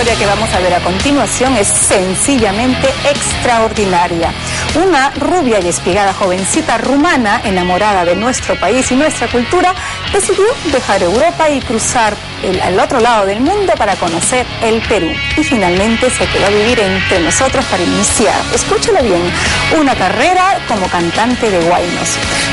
historia que vamos a ver a continuación es sencillamente extraordinaria. Una rubia y espigada jovencita rumana, enamorada de nuestro país y nuestra cultura, decidió dejar Europa y cruzar el, al otro lado del mundo para conocer el Perú. Y finalmente se quedó a vivir entre nosotros para iniciar, escúchalo bien, una carrera como cantante de guaynos.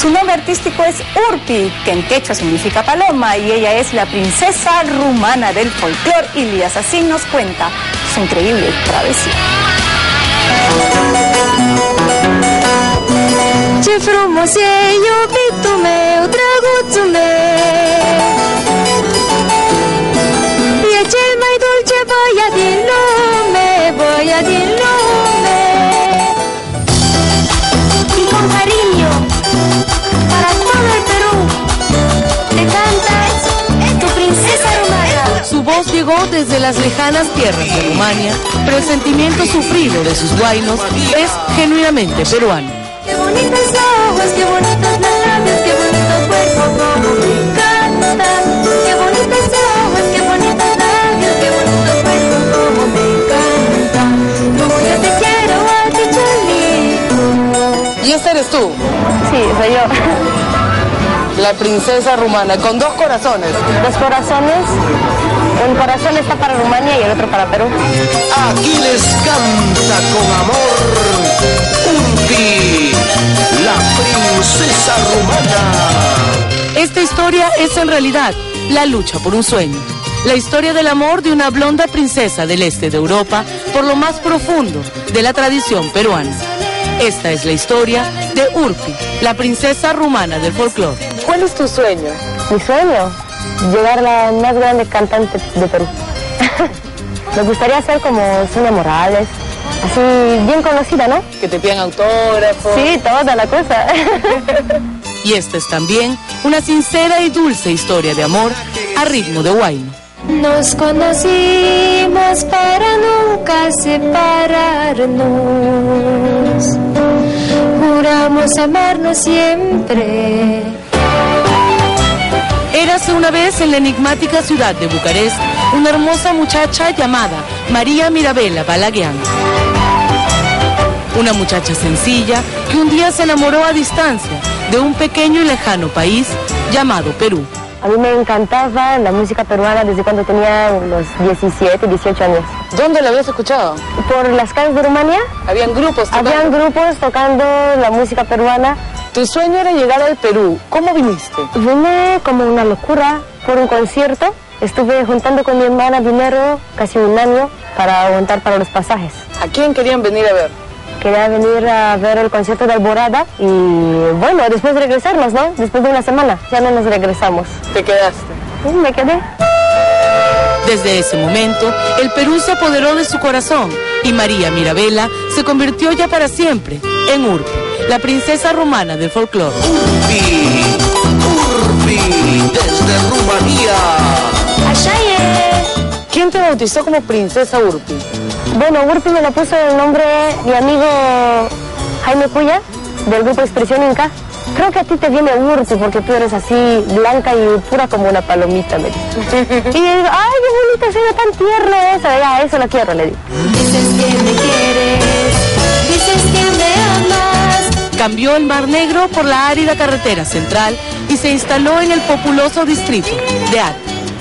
Su nombre artístico es Urpi, que en quechua significa paloma, y ella es la princesa rumana del folclore. Ilias así nos cuenta su increíble travesía. Ce frumos e iubitul meu, drăguțul meu E cel mai dulce băiat din lume, băiat din lume Y con cariño, para todo el Perú Te canta tu princesa rumana Su voz llegó desde las lejanas tierras de Rumania, pero el sentimiento sufrido de sus guainos es genuinamente peruano. Qué bonitos ojos, qué bonitos labios, qué bonito cuerpo, como me encanta. Qué bonitos ojos, qué bonitos labios, qué bonito cuerpo, como me encanta. Como yo te quiero a ti. Y esta eres tú, Sí, soy yo. la princesa rumana, con dos corazones. Dos corazones. Un corazón está para Rumania y el otro para Perú. Aquí les canta con amor Urpi, la princesa rumana. Esta historia es en realidad la lucha por un sueño. La historia del amor de una blonda princesa del este de Europa por lo más profundo de la tradición peruana. Esta es la historia de Urpi, la princesa rumana del folclore. ¿Cuál es tu sueño? Mi sueño, llegar a la más grande cantante de Perú. Me gustaría ser como Sonia Morales, así bien conocida, ¿no? Que te pidan autógrafos. Sí, toda la cosa. Y esta es también una sincera y dulce historia de amor a ritmo de guayno. Nos conocimos para nunca separarnos. Juramos amarnos siempre. Érase una vez en la enigmática ciudad de Bucarest una hermosa muchacha llamada María Mirabella Balaguian. Una muchacha sencilla que un día se enamoró a distancia de un pequeño y lejano país llamado Perú. A mí me encantaba la música peruana desde cuando tenía unos 17, 18 años. ¿Dónde la habías escuchado? Por las calles de Rumania Habían grupos. habían grupos tocando la música peruana. Tu sueño era llegar al Perú. ¿Cómo viniste? Vine como una locura por un concierto. Estuve juntando con mi hermana dinero casi un año para aguantar para los pasajes. ¿A quién querían venir a ver? Quería venir a ver el concierto de Alborada y bueno, después regresarnos, ¿no? Después de una semana, ya no nos regresamos. Te quedaste. Y me quedé. Desde ese momento, el Perú se apoderó de su corazón y María Mirabella se convirtió ya para siempre en Urpi, la princesa rumana del folclore. Urpi, Urpi, desde Rumanía. ¿Quién te bautizó como princesa Urpi? Bueno, Urpi me lo puso el nombre mi amigo Jaime Cuya, del grupo Expresión Inca. Creo que a ti te viene Urpi porque tú eres así blanca y pura como una palomita, me dice. Y yo digo, ay, qué bonita, se ve tan tierna esa. Ya, eso lo quiero, le digo. Dices que me quieres, dices que me amas. Cambió el Mar Negro por la árida carretera central y se instaló en el populoso distrito de Ate.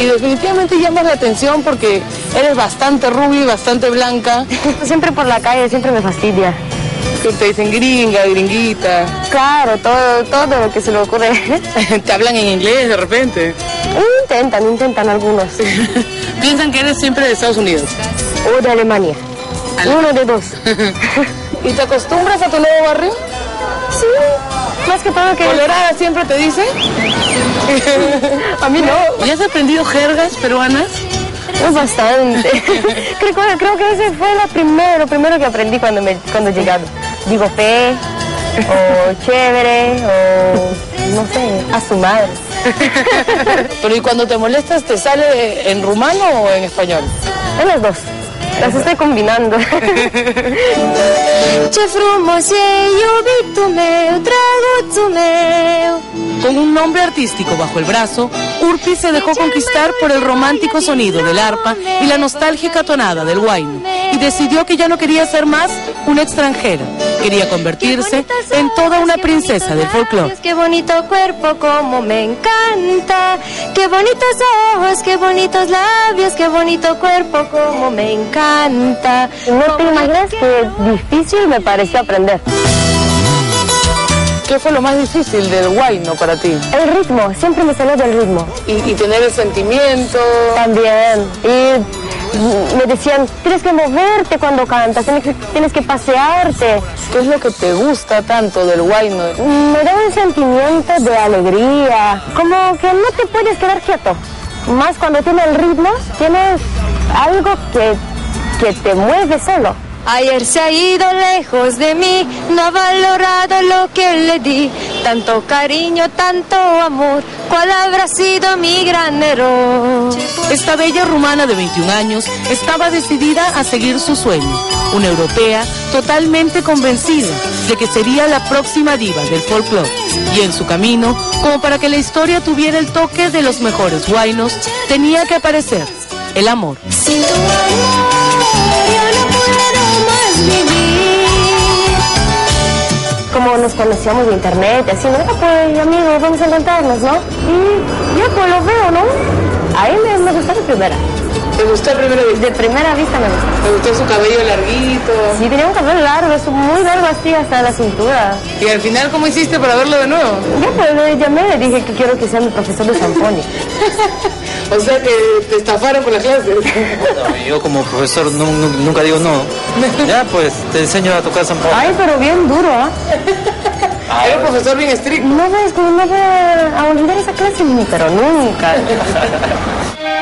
Y definitivamente llamas la atención porque eres bastante rubia y bastante blanca. Siempre por la calle, siempre me fastidia. Que te dicen gringa, gringuita. Claro, todo, todo lo que se me ocurre. te hablan en inglés de repente. Intentan, intentan algunos. Piensan que eres siempre de Estados Unidos. O de Alemania. Uno de dos. ¿Y te acostumbras a tu nuevo barrio? Sí, más que todo que... ¿Colorada siempre te dicen? A mí no. ¿Y has aprendido jergas peruanas? Es bastante. creo, que- creo que ese fue lo primero, lo primero que aprendí cuando, me, cuando llegaron. Digo fe, o chévere, o no sé, a su madre. Pero ¿y cuando te molestas te sale en rumano o en español? En las dos. Las estoy combinando. Ce frumos e iubitul meu, drăguțul meu Con un nombre artístico bajo el brazo, Urpi se dejó conquistar por el romántico sonido del arpa y la nostálgica tonada del huayno y decidió que ya no quería ser más una extranjera, quería convertirse en toda una princesa del folclore. Qué bonito cuerpo, como me encanta. Qué bonitos ojos, qué bonitos labios, qué bonito cuerpo, como me encanta. No te imaginas qué difícil me pareció aprender. ¿Qué fue lo más difícil del huayno para ti? El ritmo, siempre me salió del ritmo. Y, tener el sentimiento. También. Y me decían, tienes que moverte cuando cantas, tienes que, tienes que pasearte. ¿Qué es lo que te gusta tanto del huayno? Me da un sentimiento de alegría, como que no te puedes quedar quieto. Más cuando tiene el ritmo, tienes algo que, que te mueve solo. Ayer se ha ido lejos de mí, no ha valorado lo que le di. Tanto cariño, tanto amor, ¿cuál habrá sido mi gran error? Esta bella rumana de 21 años estaba decidida a seguir su sueño. Una europea totalmente convencida de que sería la próxima diva del folclore. Y en su camino, como para que la historia tuviera el toque de los mejores guainos, tenía que aparecer el amor. Sin tu amor, conocíamos de internet, y así, ¿no? Pues, amigos, vamos a encontrarnos, ¿no? Y ya, pues, lo veo, ¿no? Ahí me, me gustó de primera. ¿Te gustó el primero De primera vista me gustó. ¿Te gustó su cabello larguito? Sí, tenía un cabello largo, es muy largo así hasta la cintura. ¿Y al final cómo hiciste para verlo de nuevo? Ya pues le llamé, le dije que quiero que sea mi profesor de zamponi. O sea que te estafaron con las clases. No, yo como profesor nu- nu- nunca digo no. Ya, pues te enseño a tocar zampón. Ay, pero bien duro, ¿ah? Era un profesor bien estricto. No ves, como no voy a olvidar esa clase, ni, pero nunca.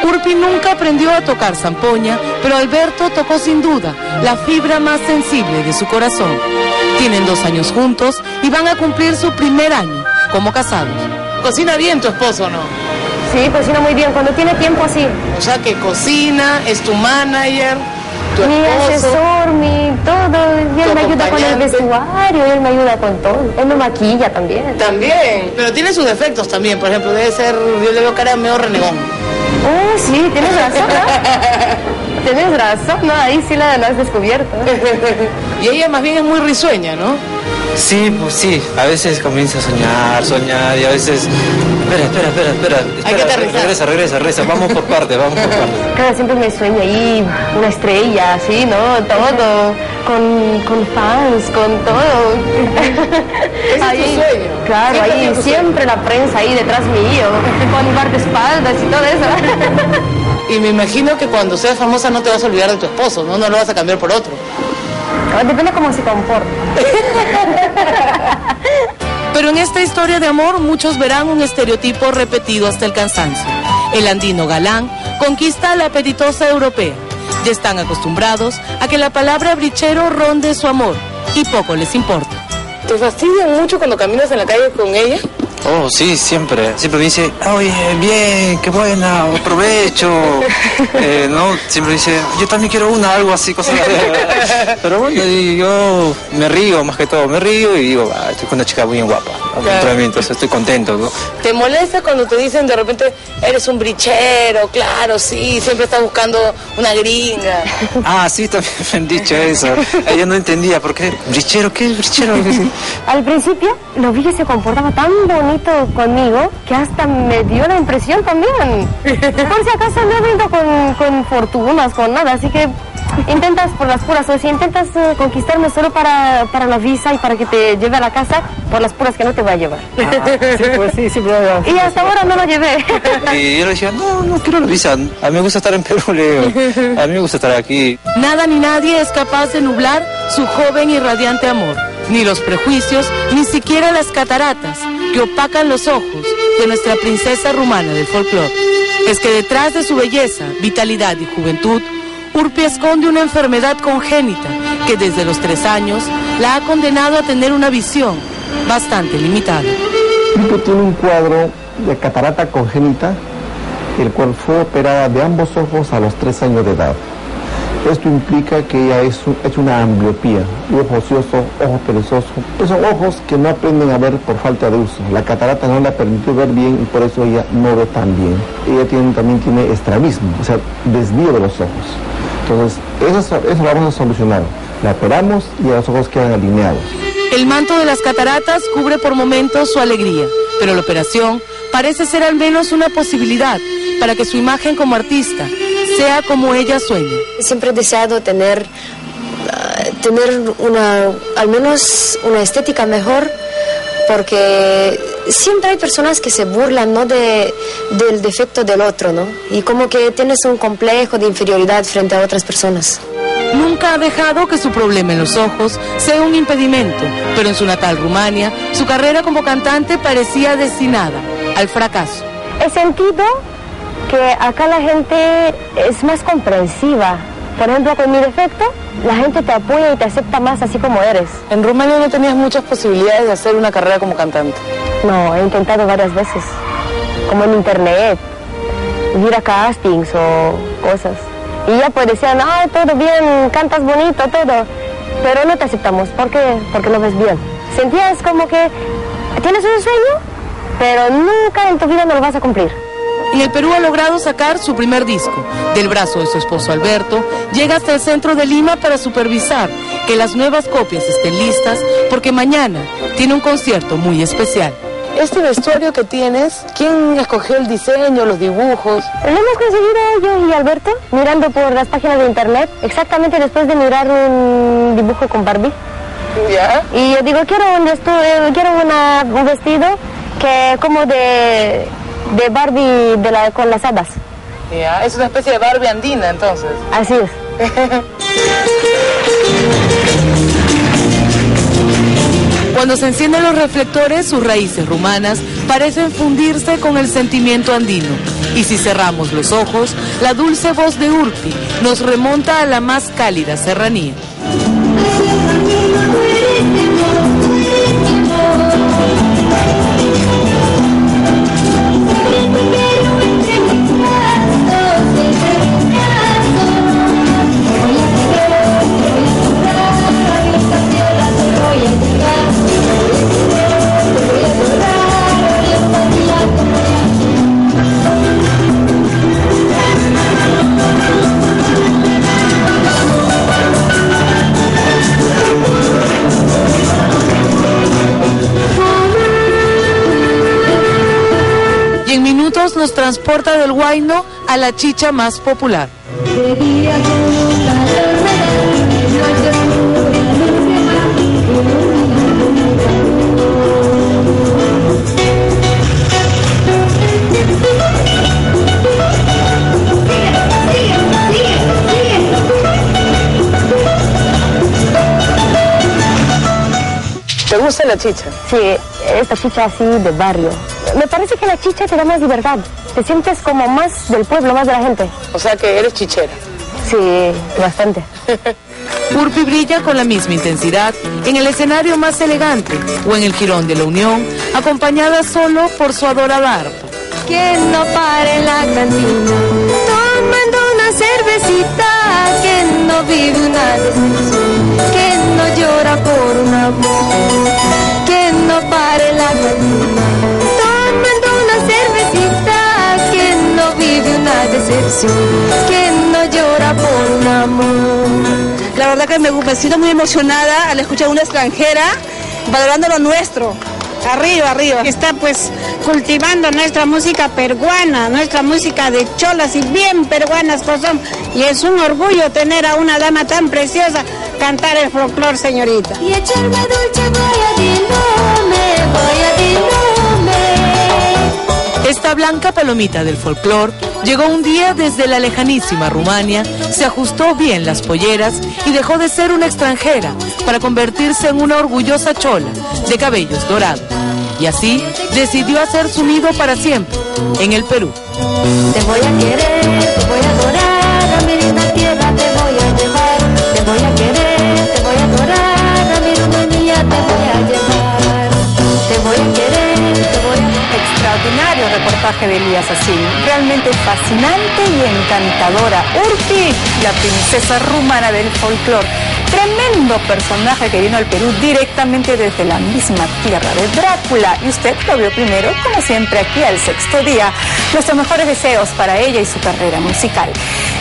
Urpi nunca aprendió a tocar zampoña, pero Alberto tocó sin duda la fibra más sensible de su corazón. Tienen dos años juntos y van a cumplir su primer año como casados. Cocina bien tu esposo, ¿no? Sí, cocina muy bien, cuando tiene tiempo así. O sea que cocina, es tu manager, tu Mi esposo. asesor, mi todo. Y él me ayuda con el vestuario, él me ayuda con todo. Él me maquilla también. También, pero tiene sus defectos también, por ejemplo, debe ser, yo le veo cara medio renegón. Oh, sí, tienes razón, ¿no? tienes razón, ¿no? Ahí sí la, lo has descubierto. Y ella más bien es muy risueña, ¿no? Sí, pues sí. A veces comienza a soñar, soñar y a veces... Espera, espera, espera, espera. espera, que aterrizar. Regresa, regresa, regresa. Vamos por parte, vamos por parte. Claro, siempre me sueño ahí, una estrella, así, ¿no? Todo, con, con fans, con todo. es tu sueño. Claro, Siempre ahí siempre la prensa ahí detrás mío, con guardaespaldas y todo eso. Y me imagino que cuando seas famosa no te vas a olvidar de tu esposo, ¿no? No lo vas a cambiar por otro. Depende cómo se comporta. Pero en esta historia de amor muchos verán un estereotipo repetido hasta el cansancio. El andino galán conquista a la apetitosa europea. Ya están acostumbrados a que la palabra brichero ronde su amor y poco les importa. ¿Te fastidian mucho cuando caminas en la calle con ella? Oh, sí, siempre. Siempre me dice, oye, bien, qué buena, provecho. Eh, no, siempre dice, yo también quiero una, algo así, cosas así. Pero bueno, yo me río más que todo, me río y digo, ah, estoy con una chica muy guapa. Entonces estoy contento, ¿no? ¿Te molesta cuando te dicen de repente, eres un brichero? Claro, sí, siempre estás buscando una gringa. Ah, sí, también me han dicho eso. Ella no entendía, ¿por qué? ¿Brichero? ¿Qué es brichero? Al principio lo vi que se comportaba tan bonito conmigo que hasta me dio la impresión también. Por si acaso no venido con, con fortunas, con nada, así que intentas por las puras, o si intentas eh, conquistarme solo para, para la visa y para que te lleve a la casa, por las puras que no te voy a llevar. sí, pues sí, siempre. Y hasta ahora no lo llevé. Y yo le decía, no, no quiero la visa. A mí me gusta estar en Perú. A mí me gusta estar aquí. Nada ni nadie es capaz de nublar su joven y radiante amor. Ni los prejuicios, ni siquiera las cataratas que opacan los ojos de nuestra princesa rumana del folclore. Es que detrás de su belleza, vitalidad y juventud, Urpi esconde una enfermedad congénita que desde los tres años la ha condenado a tener una visión bastante limitada. Pipo tiene un cuadro de catarata congénita, el cual fue operada de ambos ojos a los tres años de edad. Esto implica que ella es, un- es una ambliopía, ojo ocioso, ojo perezoso. Son ojos que no aprenden a ver por falta de uso. La catarata no la permitió ver bien y por eso ella no ve tan bien. Ella tiene, también tiene estrabismo, o sea, desvío de los ojos. Entonces, eso, eso lo vamos a solucionar. La operamos y los ojos quedan alineados. El manto de las cataratas cubre por momentos su alegría, pero la operación parece ser al menos una posibilidad para que su imagen como artista sea como ella sueña. Siempre he deseado tener, ah, tener una, al menos una estética mejor, porque siempre hay personas que se burlan ¿no? de, del defecto del otro, ¿no? Y como que tienes un complejo de inferioridad frente a otras personas. Nunca ha dejado que su problema en los ojos sea un impedimento, pero en su natal Rumania, su carrera como cantante parecía destinada al fracaso. He sentido que acá la gente es más comprensiva. Por ejemplo, con mi defecto, la gente te apoya y te acepta más así como eres. En Rumania no tenías muchas posibilidades de hacer una carrera como cantante. No, he intentado varias veces, como en internet, ir a castings o cosas. Y ya pues decían, ay, todo bien, cantas bonito, todo, pero no te aceptamos, ¿por qué? Porque no ves bien. Sentías como que tienes un sueño, pero nunca en tu vida no lo vas a cumplir. En el Perú ha logrado sacar su primer disco. Del brazo de su esposo Alberto, llega hasta el centro de Lima para supervisar que las nuevas copias estén listas porque mañana tiene un concierto muy especial. Este vestuario que tienes, ¿quién escogió el diseño, los dibujos? Lo hemos conseguido yo y Alberto mirando por las páginas de internet, exactamente después de mirar un dibujo con Barbie. ¿Ya? Y yo digo, quiero un, eh, quiero una- un vestido que como de, de Barbie de la, con las hadas. Ya, es una especie de Barbie andina entonces. Así es. Cuando se encienden los reflectores, sus raíces rumanas parecen fundirse con el sentimiento andino. Y si cerramos los ojos, la dulce voz de Urpi nos remonta a la más cálida serranía. Transporta del Huayno a la chicha más popular. ¿Te gusta la chicha? Sí, esta chicha así de barrio. Me parece que la chicha te da más libertad. Te sientes como más del pueblo, más de la gente. O sea que eres chichera. Sí, bastante. Urpi brilla con la misma intensidad en el escenario más elegante o en el jirón de la Unión, acompañada solo por su adorada arpa. Que no pare en la cantina Tomando una cervecita Que no vive una decepción Que no llora por un amor Que no pare en la cantina una decepción Que no llora por un amor La verdad que me, me siento muy emocionada al escuchar a una extranjera valorando lo nuestro. Arriba, arriba. está pues cultivando nuestra música peruana, nuestra música de cholas y bien peruanas que son. Y es un orgullo tener a una dama tan preciosa cantar el folclore, señorita. Y echarme dulce voy a dilome Voy a Esta blanca palomita del folclor llegó un día desde la lejanísima Rumania, se ajustó bien las polleras y dejó de ser una extranjera para convertirse en una orgullosa chola de cabellos dorados. Y así decidió hacer su nido para siempre en el Perú. Te voy a querer, te voy a adorar, de Elías Asín. Realmente fascinante y encantadora. Urpi, la princesa rumana del folclore. Tremendo personaje que vino al Perú directamente desde la misma tierra de Drácula. Y usted lo vio primero, como siempre, aquí al sexto día. Nuestros mejores deseos para ella y su carrera musical.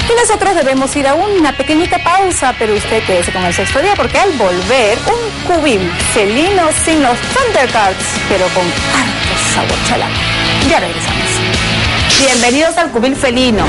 Y nosotros debemos ir a una pequeñita pausa, pero usted quédese con el sexto día porque al volver, un cubil felino sin los Thundercats, pero con harto sabor chalán. Ya regresamos. Bienvenidos al cubil felino.